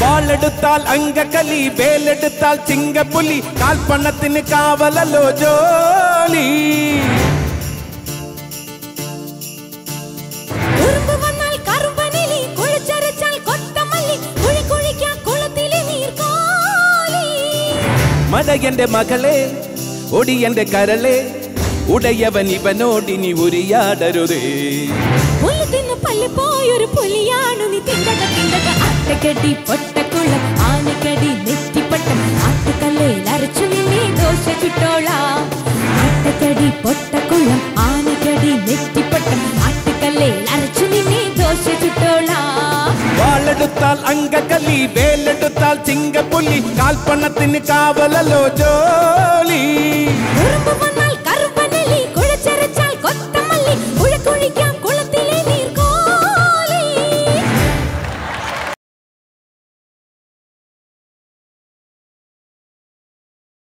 വാളെടുത്താൽ അങ്കക്കലി വേലെടുത്താൽ ചിങ്കപ്പുലി കാൽപ്പണത്തിന് കാവലല്ലോ ജോലി മടയന്റെ മകളെ ഒടിയന്റെ കരളെ ഉടയവൻ ഇവനോടിനി ഉരിയാടരുതേ പുല്ല് തിന്ന് പല്ല് പോയൊരു പുലിയാണു നീ തിണ്ടക തിണ്ടക അട്ടക്കടി പൊട്ടക്കുളം ആനക്കടി നെറ്റിപ്പട്ടം ആട്ടുകല്ലേൽ അരച്ചു നിന്നെ ദോശ ചുട്ടോളാം അട്ടക്കടി പൊട്ടക്കുളം ആനക്കടി നെറ്റിപ്പട്ടം ആട്ടുകല്ലേൽ അരച്ചു നിന്നെ ദോശ ചുട്ടോളാം വാളെടുത്താൽ അങ്കക്കലി വേലെടുത്താൽ ചിങ്കപ്പുലി കാൽപ്പണത്തിന് കാവലല്ലോ ജോലി ഉറുമ്പ് വന്നാൽ